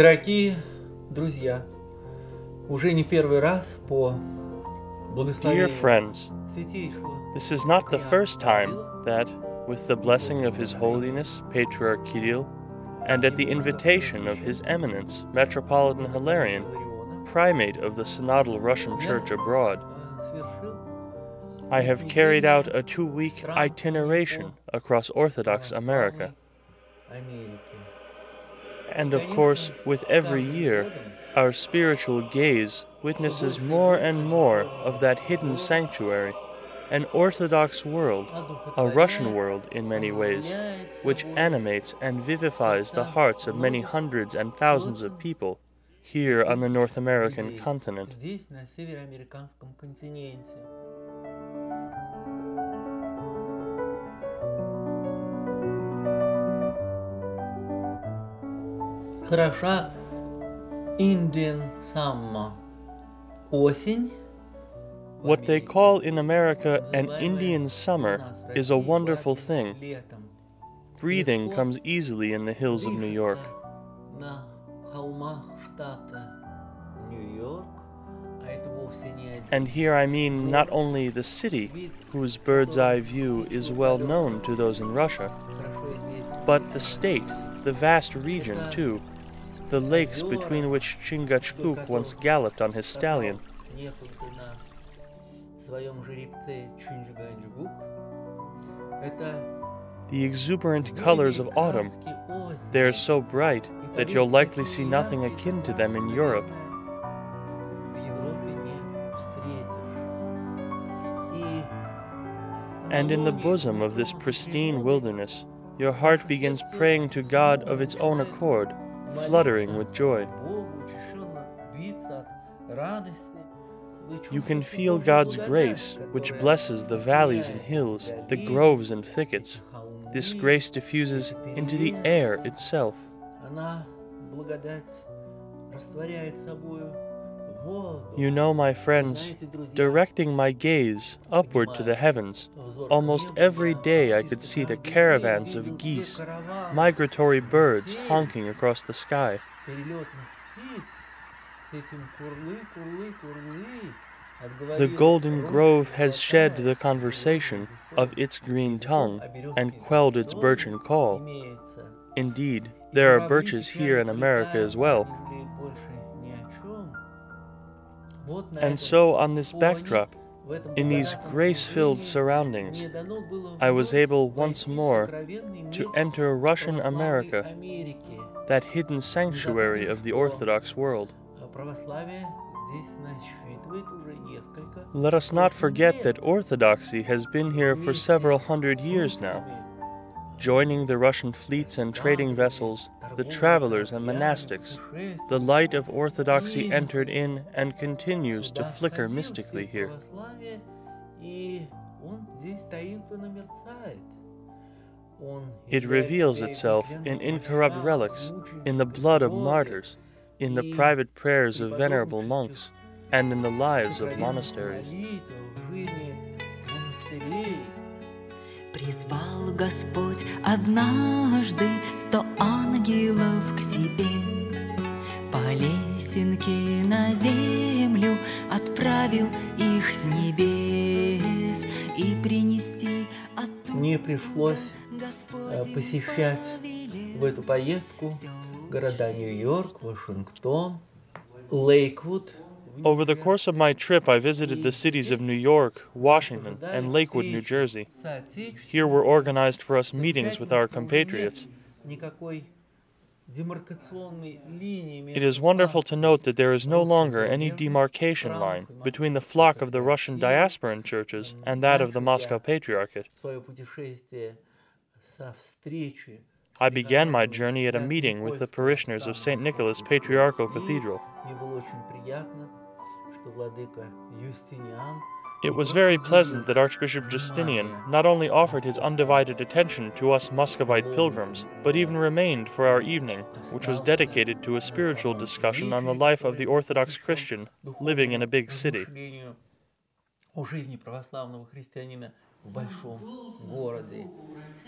Дорогие друзья, уже не первый раз по Dear благословению friends, Святейшего this is not the first time that, with the blessing of His Holiness Patriarch Kirill, and at the invitation of His Eminence Metropolitan Hilarion, Илариона, Primate of the Synodal Russian Church abroad, э, совершил I have carried out a two week itineration across Orthodox America. And of course, with every year, our spiritual gaze witnesses more and more of that hidden sanctuary. An Orthodox world, a Russian world in many ways, which animates and vivifies the hearts of many hundreds and thousands of people here on the North American continent. Хороша Indian summer. Осень. в What they Америке call in America an называемая Indian у summer нас в is a России wonderful бывает thing. летом. Breathing Легко comes easily in the hills of New York. дышится На холмах штата Нью-Йорк, а это вовсе не один And here I mean not only the city, вид, whose bird's eye view is well known to those in Russia, хорошо известен. but the state, the vast region too, the lakes between which Chingachgook once galloped on his stallion. The exuberant colors of autumn. They are so bright that you'll likely see nothing akin to them in Europe. And in the bosom of this pristine wilderness, your heart begins praying to God of its own accord fluttering with joy. You can feel God's grace, which blesses the valleys and hills, the groves and thickets. This grace diffuses into the air itself. You know, my friends, directing my gaze upward to the heavens, almost every day I could see the caravans of geese, migratory birds honking across the sky. The golden grove has shed the conversation of its green tongue and quelled its birchen call. Indeed, there are birches here in America as well. And so, on this backdrop, in these grace filled surroundings, I was able once more to enter Russian America, that hidden sanctuary of the Orthodox world. Let us not forget that Orthodoxy has been here for several hundred years now, joining the Russian fleets and trading vessels, the travelers and monastics. The light of Orthodoxy entered in and continues to flicker mystically here. It reveals itself in incorrupt relics, in the blood of martyrs, in the private prayers of venerable monks, and in the lives of monasteries. Призвал Господь однажды сто ангелов к себе, По лесенке на землю отправил их с небес И принести оттуда Мне пришлось э, Господь посещать в эту поездку города Нью-Йорк, Вашингтон, Лейквуд. Over the course of my trip, I visited the cities of New York, Washington, and Lakewood, New Jersey. Here were organized for us meetings with our compatriots. It is wonderful to note that there is no longer any demarcation line between the flock of the Russian diasporan churches and that of the Moscow Patriarchate. I began my journey at a meeting with the parishioners of St. Nicholas Patriarchal Cathedral. It was very pleasant that Archbishop Justinian not only offered his undivided attention to us Muscovite pilgrims, but even remained for our evening, which was dedicated to a spiritual discussion on the life of the Orthodox Christian living in a big city.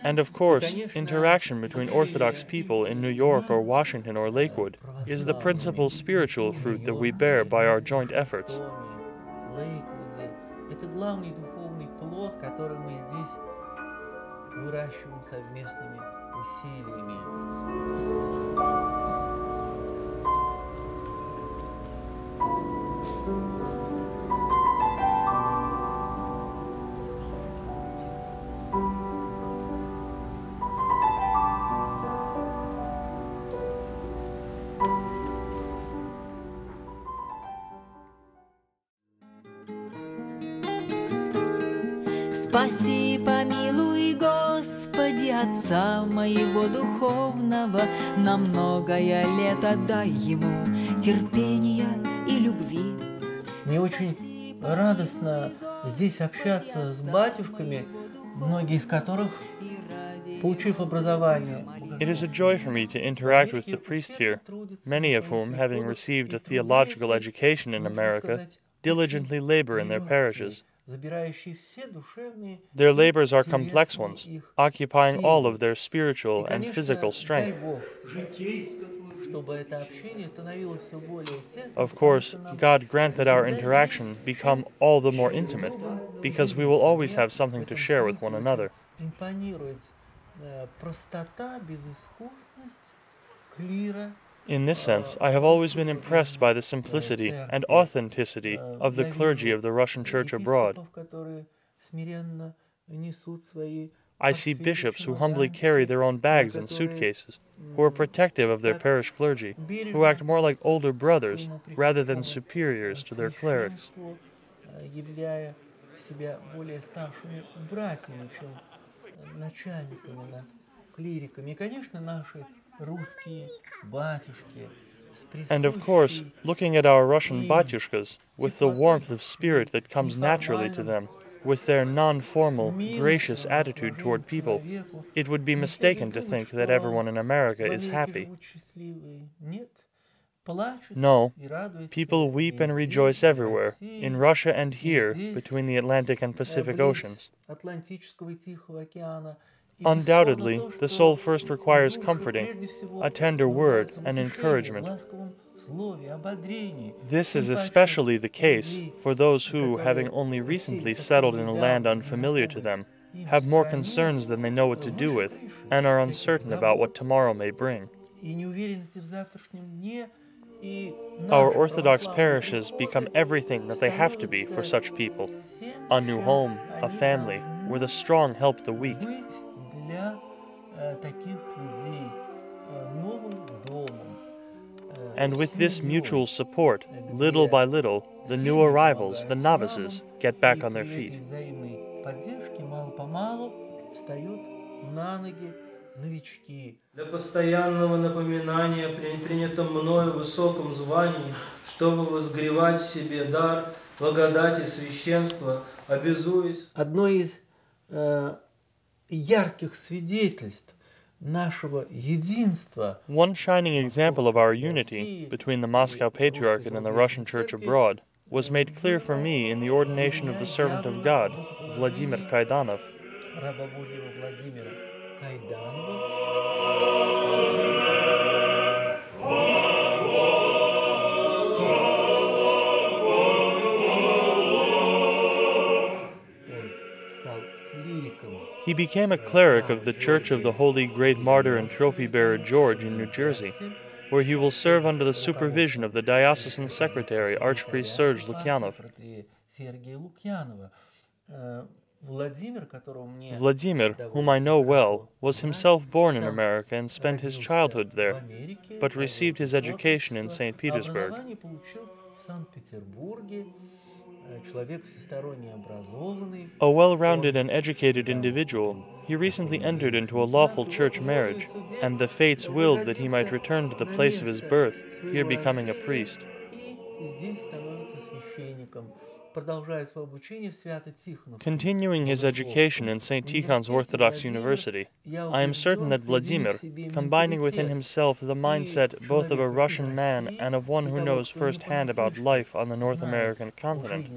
And of course, interaction between Orthodox people in New York or Washington or Lakewood is the principal spiritual fruit that we bear by our joint efforts. Спаси, помилуй, Господи, Отца моего духовного, На многое лет отдай ему терпения и любви. Мне очень радостно здесь общаться с батюшками, многие из которых, получив образование, It is a joy for me to interact with the priests here, many of whom, having received a theological education in America, diligently labor in their parishes. забирающие все душевные Their labors are телесные complex ones, их occupying all силы. of their spiritual И, and конечно, physical дай strength. Бог, чтобы это общение становилось все более тесным, Of потому course, что нам God grant that our всегда interaction есть become all the more intimate, because we will always have something to share with one another. Импонирует э, простота, безыскусность клира, in this sense, I have always been impressed by the simplicity and authenticity of the clergy of the Russian Church abroad. I see bishops who humbly carry their own bags and suitcases, who are protective of their parish clergy, who act more like older brothers rather than superiors to their clerics. And of course, looking at our Russian batyushkas with the warmth of spirit that comes naturally to them, with their non formal, gracious attitude toward people, it would be mistaken to think that everyone in America is happy. No, people weep and rejoice everywhere, in Russia and here, between the Atlantic and Pacific Oceans. Undoubtedly, the soul first requires comforting, a tender word, and encouragement. This is especially the case for those who, having only recently settled in a land unfamiliar to them, have more concerns than they know what to do with, and are uncertain about what tomorrow may bring. Our Orthodox parishes become everything that they have to be for such people a new home, a family, where the strong help the weak, быть для э, таких людей э, новым домом. э, And with this семьей, mutual support, little by little, the new arrivals, the novices, get back и on their при feet. этой взаимной поддержке мало-помалу встают на ноги новички. Для постоянного напоминания при принятом мною высоком звании, чтобы возгревать в себе дар благодати священства, обязуюсь Одно из э, ярких свидетельств нашего единства One shining example of our unity between the Moscow Patriarchate and the Russian Church abroad was made clear for me in the ordination of the servant of God, Vladimir Kaidanov. He became a cleric of the Church of the Holy Great Martyr and Trophy Bearer George in New Jersey, where he will serve under the supervision of the diocesan secretary, Archpriest Serge Lukyanov. Vladimir, whom I know well, was himself born in America and spent his childhood there, but received his education in St. Petersburg. A well rounded and educated individual, he recently entered into a lawful church marriage, and the fates willed that he might return to the place of his birth, here becoming a priest. Continuing his education in St. Tikhon's Orthodox University, I am certain that Vladimir, combining within himself the mindset both of a Russian man and of one who knows firsthand about life on the North American continent,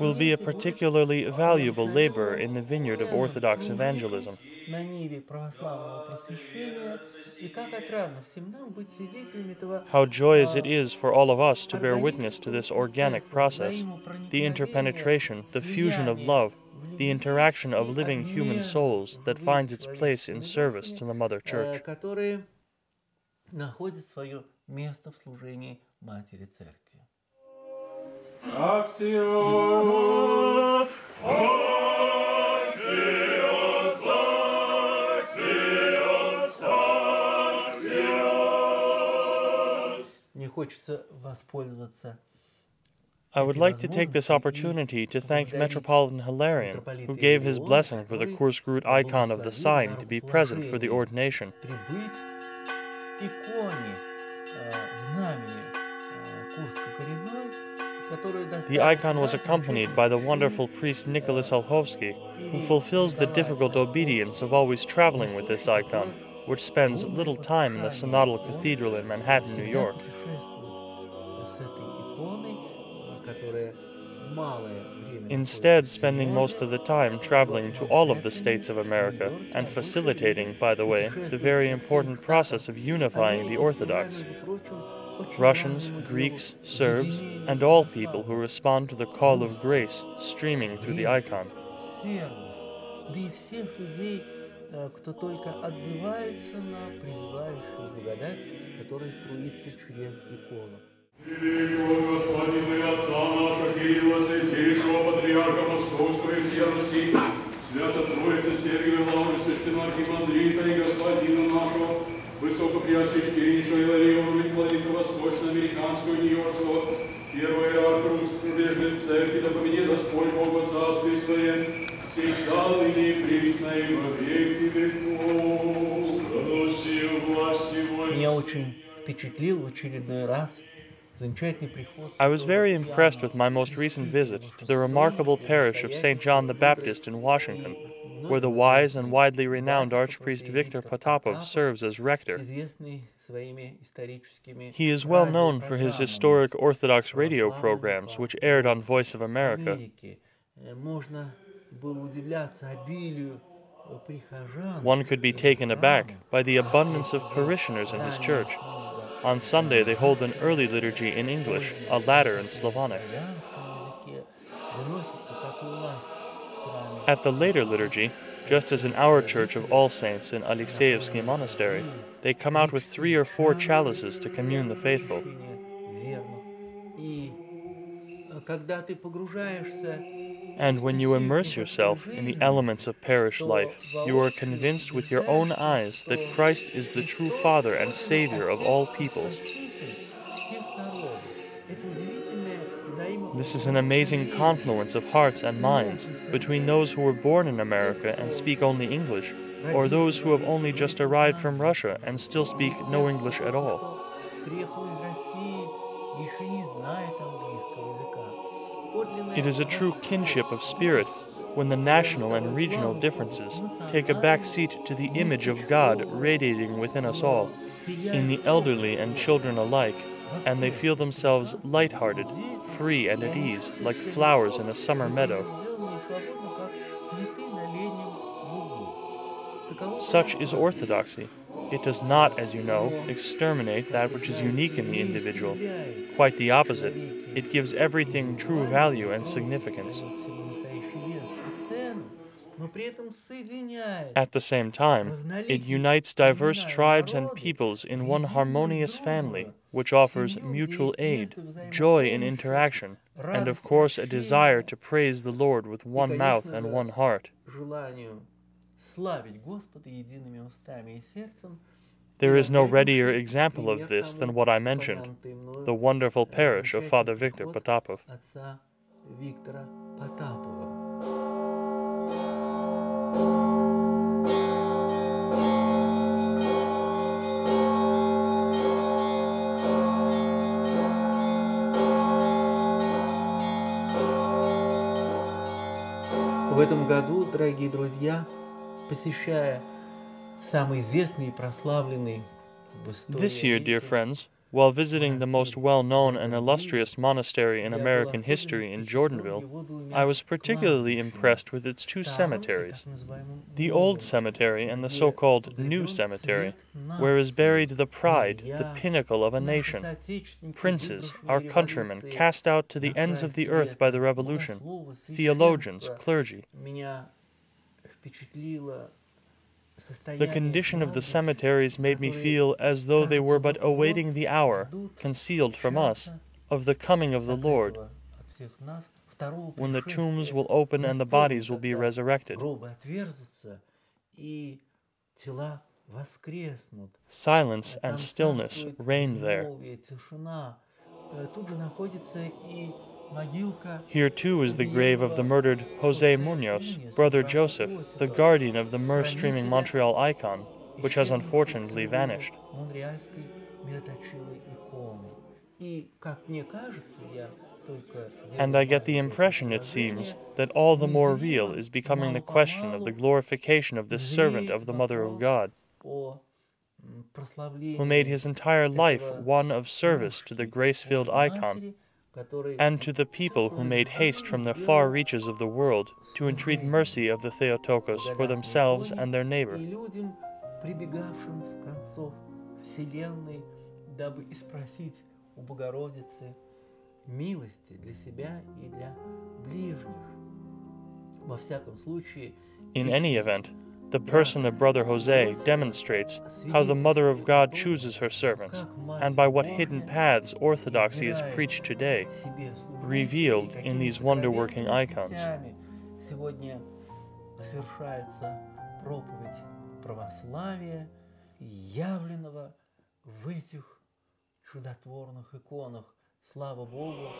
will be a particularly valuable laborer in the vineyard of Orthodox evangelism на ниве православного просвещения, и как отрадно всем нам быть свидетелями этого How joyous it is for all of us to bear witness to this organic process, the interpenetration, the fusion of love, the interaction of living human souls that finds its place in service to the Mother э, Church. которые находят свое место в служении Матери Церкви. Мне I would like to take this opportunity to thank Metropolitan Hilarion, who gave his blessing for the Kursk root icon of the sign to be present for the ordination. The icon was accompanied by the wonderful priest Nicholas Olchovsky, who fulfills the difficult obedience of always traveling with this icon which spends little time in the Synodal Cathedral in Manhattan, New York. Instead, spending most of the time traveling to all of the states of America and facilitating, by the way, the very important process of unifying the Orthodox. Russians, Greeks, Serbs, and all people who respond to the call of grace streaming through the icon. Э, кто только отзывается на призывающую благодать, которая струится через икону. Великого Господина и Отца нашего Кирилла, Святейшего Патриарха Московского и всея Руси, Свято Троица Сергия Лавры, Священного Архимандрита и Господина нашего, Высокопреосвященнейшего Илариона Владыка Восточно-Американского Нью-Йоркского, Первой иерарха Русской Церкви, да победи Господь Бог в Царстве Своем, всегда ныне и присно и во веки веков. Руси власти Меня очень впечатлил в очередной раз замечательный приход. I was very impressed with my most recent visit to the remarkable parish of St. John the Baptist in Washington, where the wise and widely renowned Archpriest Victor Potapov serves as rector. известный своими историческими He is well known for his радиопрограммами. historic Orthodox radio programs, which aired on Voice of America. One could be taken aback by the abundance of parishioners in his church. On Sunday, they hold an early liturgy in English, a latter in Slavonic. At the later liturgy, just as in our Church of All Saints in Alexeyevsky Monastery, they come out with three or four chalices to commune the faithful. And when you immerse yourself in the elements of parish life, you are convinced with your own eyes that Christ is the true Father and Savior of all peoples. This is an amazing confluence of hearts and minds between those who were born in America and speak only English, or those who have only just arrived from Russia and still speak no English at all. It is a true kinship of spirit when the national and regional differences take a back seat to the image of God radiating within us all, in the elderly and children alike, and they feel themselves light-hearted, free and at ease, like flowers in a summer meadow. Such is orthodoxy. It does not, as you know, exterminate that which is unique in the individual. Quite the opposite. It gives everything true value and significance. At the same time, it unites diverse tribes and peoples in one harmonious family, which offers mutual aid, joy in interaction, and of course a desire to praise the Lord with one mouth and one heart. Славить Господа едиными устами и сердцем. There is no readier example of this than what I mentioned the wonderful parish of Father Victor Potapov. В этом году, дорогие друзья, посещая самый известный и прославленный в истории This year, dear Америки friends, while visiting the most well known and illustrious monastery in я был American особенно history in впечатлен Jordanville, его двумя I was particularly кладбищами. impressed with its two Старым и cemeteries так называемым the новым, old cemetery and the so called new погребен cemetery, цвет where is нации, buried the pride, the князья, pinnacle of a наши nation. соотечественники, Princes, выбравшие our countrymen, революции, cast out to the на ends край of the света, earth by the revolution, богословы, theologians, священство. clergy. The condition of the cemeteries made me feel as though they were but awaiting the hour, concealed from us, of the coming of the Lord, when the tombs will open and the bodies will be resurrected. Silence and stillness reigned there. Here too is the grave of the murdered Jose Munoz, brother Joseph, the guardian of the myrrh streaming Montreal icon, which has unfortunately vanished. And I get the impression, it seems, that all the more real is becoming the question of the glorification of this servant of the Mother of God, who made his entire life one of service to the grace filled icon and to the people who made haste from the far reaches of the world to entreat mercy of the Theotokos for themselves and their neighbor. In any event, the person of Brother Jose demonstrates how the Mother of God chooses her servants, and by what hidden paths Orthodoxy is preached today, revealed in these wonder working icons.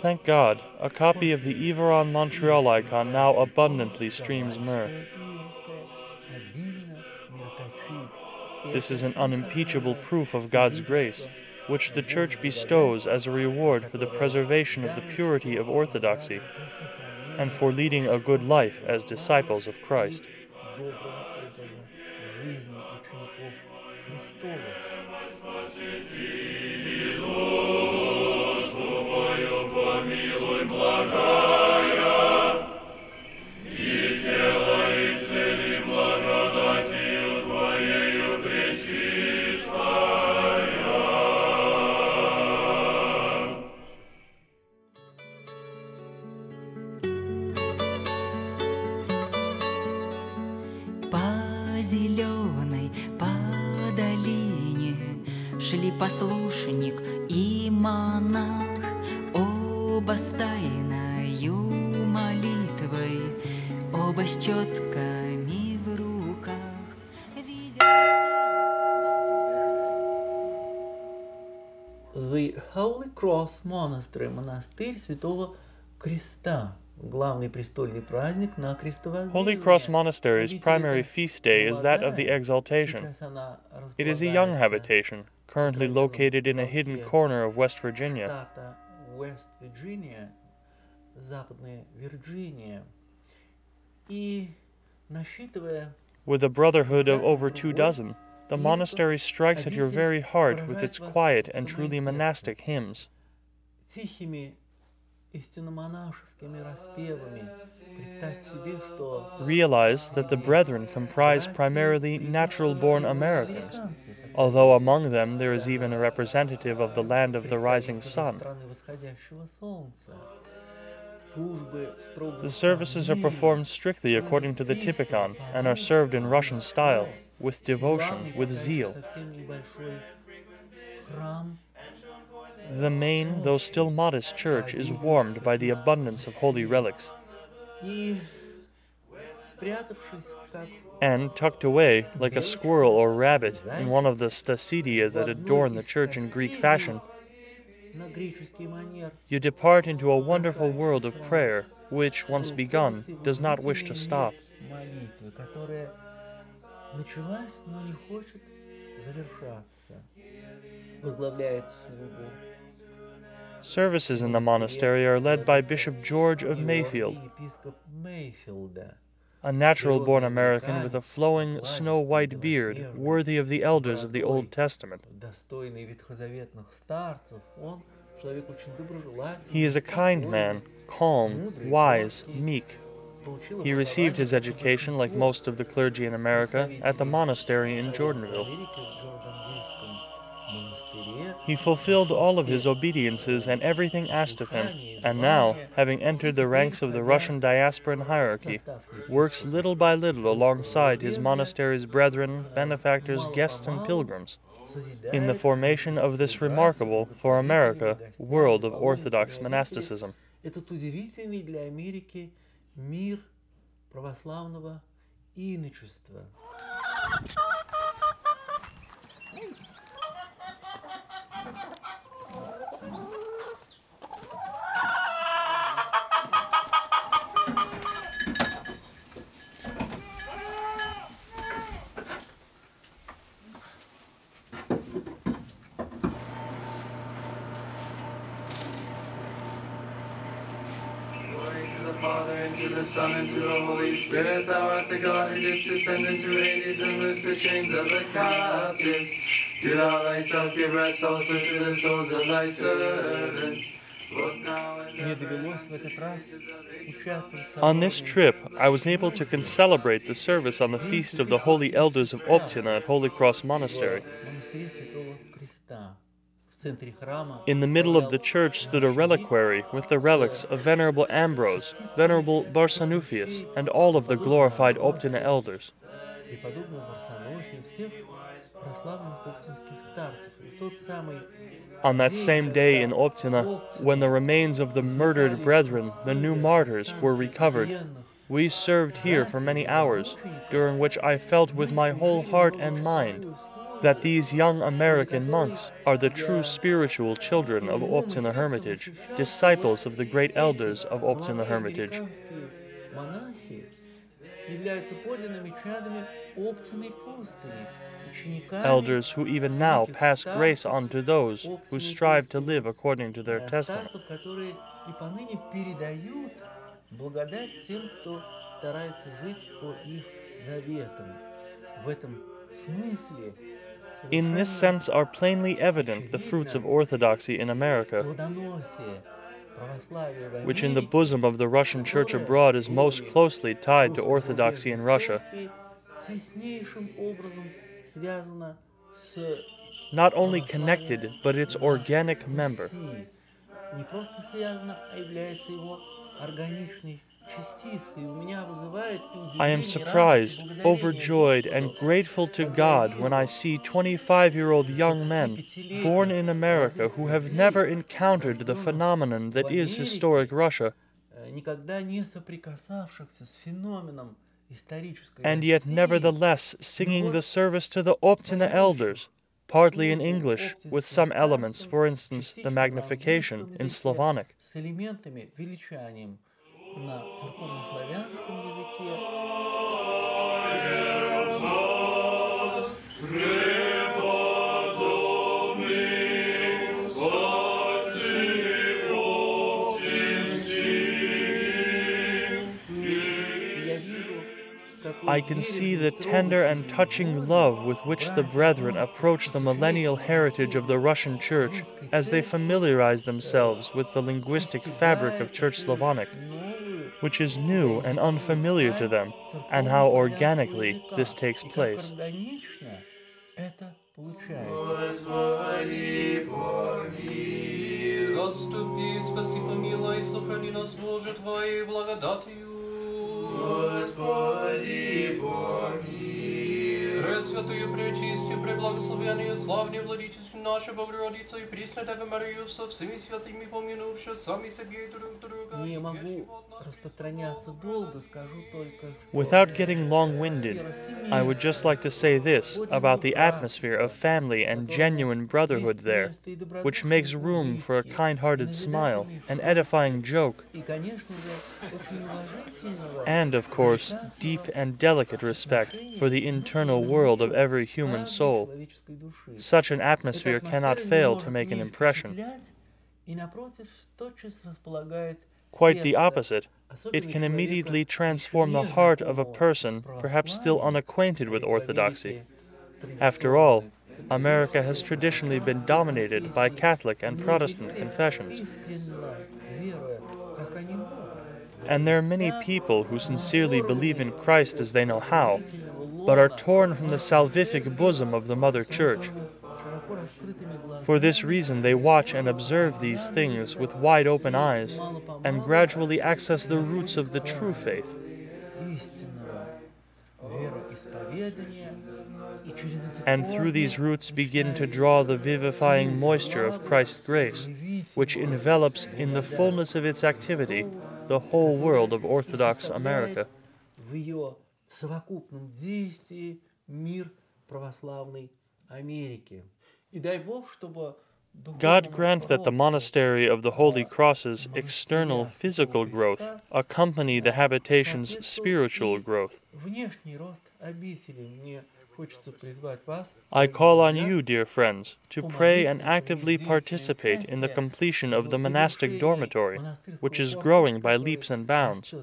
Thank God, a copy of the Iveron Montreal icon now abundantly streams myrrh. This is an unimpeachable proof of God's grace, which the Church bestows as a reward for the preservation of the purity of orthodoxy and for leading a good life as disciples of Christ. Зеленой, по долине Шли послушник и монах Оба с тайною молитвой Оба с четками в руках The Holy Cross Monastery, монастырь Святого Креста, Holy Cross Monastery's primary feast day is that of the Exaltation. It is a young habitation, currently located in a hidden corner of West Virginia. With a brotherhood of over two dozen, the monastery strikes at your very heart with its quiet and truly monastic hymns. Realize that the brethren comprise primarily natural born Americans, although among them there is even a representative of the land of the rising sun. The services are performed strictly according to the typikon and are served in Russian style, with devotion, with zeal. совсем небольшой храм The main, though still modest church is warmed by the abundance of holy relics, и спрятавшись, как and tucked away, like a squirrel or rabbit, in one of the stasidia that adorn the church in Greek fashion, на греческий манер, you depart into a wonderful world of prayer, which, once begun, does not wish to stop. молитвы, которая началась, Services in the monastery are led by Bishop George of Mayfield, a natural born American with a flowing snow white beard worthy of the elders of the Old Testament. He is a kind man, calm, wise, meek. He received his education, like most of the clergy in America, at the monastery in Jordanville. He fulfilled all of his obediences and everything asked of him, and now, having entered the ranks of the Russian diasporan hierarchy, works little by little alongside his monastery's brethren, benefactors, guests, and pilgrims in the formation of this remarkable, for America, world of Orthodox monasticism. Son, and to the Holy Spirit, thou art the God who didst descend into Hades and loose the chains of the captives. Do thou thyself give rest also to the souls of thy servants. On this trip, I was able to celebrate the service on the feast of the Holy Elders of Optina at Holy Cross Monastery. In the middle of the church stood a reliquary with the relics of Venerable Ambrose, Venerable Barsanufius, and all of the glorified Optina elders. On that same day in Optina, when the remains of the murdered brethren, the new martyrs, were recovered, we served here for many hours, during which I felt with my whole heart and mind that these young American monks are the true spiritual children of Optina Hermitage, disciples of the great elders of Optina Hermitage. американские монахи являются подлинными чадами Оптиной пустыни, учениками Elders who even now pass grace on to those who strive to live according to their э, testament. старцев, которые и поныне передают благодать тем, кто старается жить по их заветам. В этом смысле in this sense are plainly evident the fruits of orthodoxy in America, which in the bosom of the Russian Church abroad is most closely tied to orthodoxy in Russia. Not only connected, but its organic member. I am surprised, overjoyed, and grateful to God when I see 25 year old young men born in America who have never encountered the phenomenon that is historic Russia, and yet nevertheless singing the service to the Optina elders, partly in English, with some elements, for instance, the magnification in Slavonic с элементами, величанием на церковнославянском языке. И я вижу, какую I can see the бережную, tender and трогательную touching любовь love with which the brethren approach the millennial heritage of the Russian Church as they familiarize themselves with the linguistic fabric of Church Slavonic, новую which is new and unfamiliar to them, and how organically this takes И как place. органично это получается. Заступи, спаси, помилуй, сохрани нас, Боже, Твоей благодатью. Господи, помилуй. Пресвятую, пречистую, преблагословенную, славную владычицу нашу Богородицу и Пресную Деву Марию со всеми святыми помянувши сами себе и друг друга. Не и могу вещего от нас распространяться долго, скажу только, что Without getting long winded, I would just like to say this about the atmosphere of family and genuine brotherhood there, which makes room for a kind hearted smile, an edifying joke, и, конечно же, очень уважительного and, of course, deep and delicate respect for the internal world world of every human soul. Such an atmosphere cannot fail to make an impression. Quite the opposite. It can immediately transform the heart of a person, perhaps still unacquainted with orthodoxy. After all, America has traditionally been dominated by Catholic and Protestant confessions. And there are many people who sincerely believe in Christ as they know how, but are torn from the salvific bosom of the Mother Church. For this reason, they watch and observe these things with wide open eyes and gradually access the roots of the true faith. And through these roots begin to draw the vivifying moisture of Christ's grace, which envelops in the fullness of its activity the whole world of Orthodox America в ее совокупном действии мир православной Америки. И дай Бог, чтобы God grant that the monastery of the Holy Cross's external physical growth accompany the habitation's spiritual growth. внешний рост обители мне хочется призвать вас I call on you, dear friends, to pray and actively participate in the completion of the monastic dormitory, which is growing by leaps and bounds.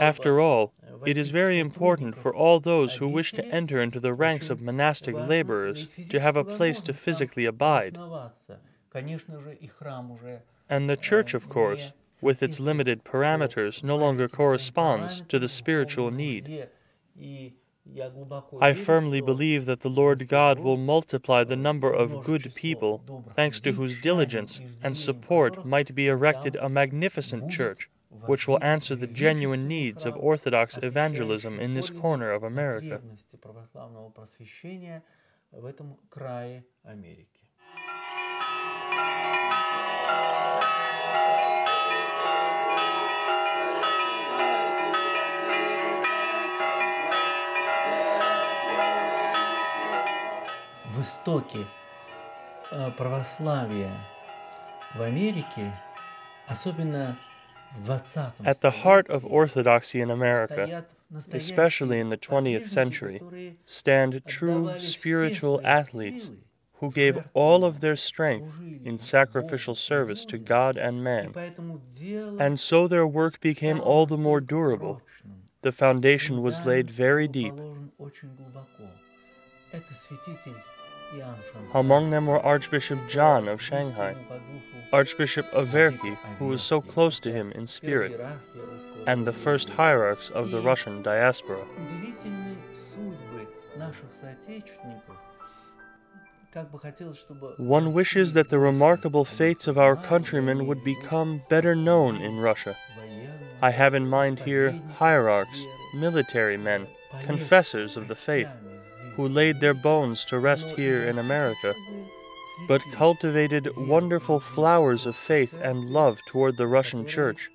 After all, it is very important for all those who wish to enter into the ranks of monastic laborers to have a place to physically abide. And the church, of course, with its limited parameters, no longer corresponds to the spiritual need. I firmly believe that the Lord God will multiply the number of good people, thanks to whose diligence and support might be erected a magnificent church which will answer the genuine needs of Orthodox evangelism in this corner of America. потребности православного просвещения в этом крае Америки. В истоке э, православия в Америке, особенно в 20 at the heart of Orthodoxy in America, especially in the 20th century, stand true spiritual athletes who gave all of their strength in sacrificial service to God and man. And so their work became all the more durable. The foundation was laid very deep. Among them were Archbishop John of Shanghai, Archbishop Averki, who was so close to him in spirit, and the first hierarchs of the Russian diaspora. One wishes that the remarkable fates of our countrymen would become better known in Russia. I have in mind here hierarchs, military men, confessors of the faith who laid their bones to rest here in America, but cultivated wonderful flowers of faith and love toward the Russian Church,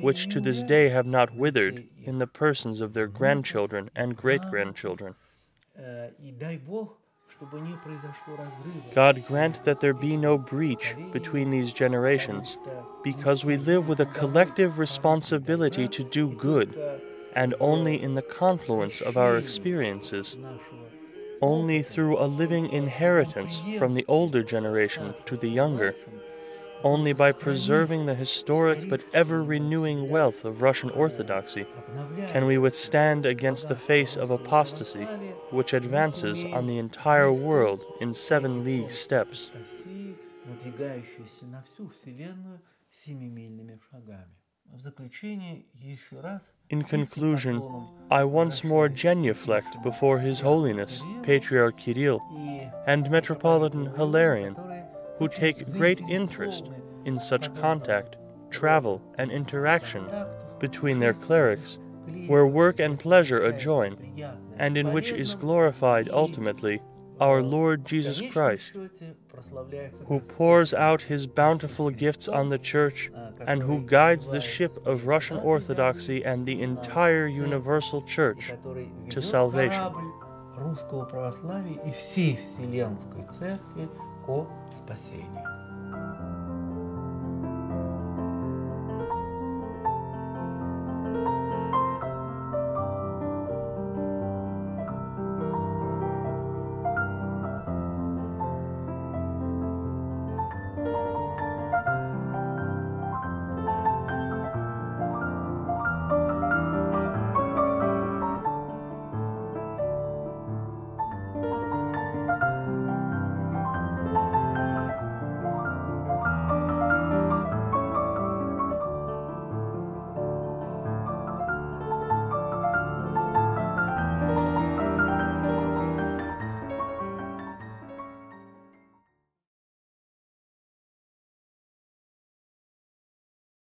which to this day have not withered in the persons of their grandchildren and great grandchildren. God grant that there be no breach between these generations, because we live with a collective responsibility to do good, and only in the confluence of our experiences only through a living inheritance from the older generation to the younger, only by preserving the historic but ever renewing wealth of Russian Orthodoxy can we withstand against the face of apostasy, which advances on the entire world in seven league steps. In conclusion, I once more genuflect before His Holiness, Patriarch Kirill, and Metropolitan Hilarion, who take great interest in such contact, travel, and interaction between their clerics, where work and pleasure adjoin, and in which is glorified ultimately our Lord Jesus Christ, who pours out his bountiful gifts on the Church and who guides the ship of Russian Orthodoxy and the entire universal Church to salvation. русского православия и всей Вселенской Церкви ко спасению.